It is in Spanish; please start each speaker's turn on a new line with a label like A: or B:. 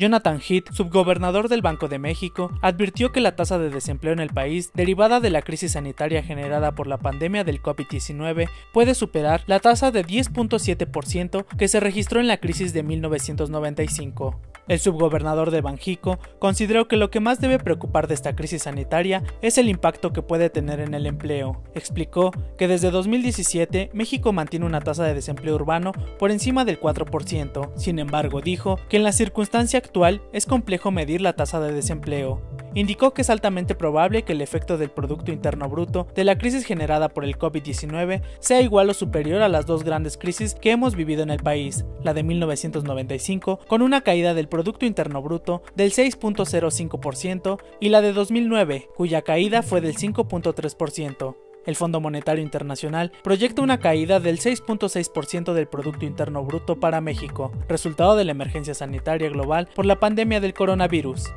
A: Jonathan Heath, subgobernador del Banco de México, advirtió que la tasa de desempleo en el país, derivada de la crisis sanitaria generada por la pandemia del COVID-19, puede superar la tasa de 10.7% que se registró en la crisis de 1995. El subgobernador de Banjico consideró que lo que más debe preocupar de esta crisis sanitaria es el impacto que puede tener en el empleo. Explicó que desde 2017 México mantiene una tasa de desempleo urbano por encima del 4%. Sin embargo, dijo que en la circunstancia actual es complejo medir la tasa de desempleo indicó que es altamente probable que el efecto del Producto Interno Bruto de la crisis generada por el COVID-19 sea igual o superior a las dos grandes crisis que hemos vivido en el país, la de 1995, con una caída del Producto Interno Bruto del 6.05% y la de 2009, cuya caída fue del 5.3%. El Fondo Monetario Internacional proyecta una caída del 6.6% del Producto Interno Bruto para México, resultado de la emergencia sanitaria global por la pandemia del coronavirus.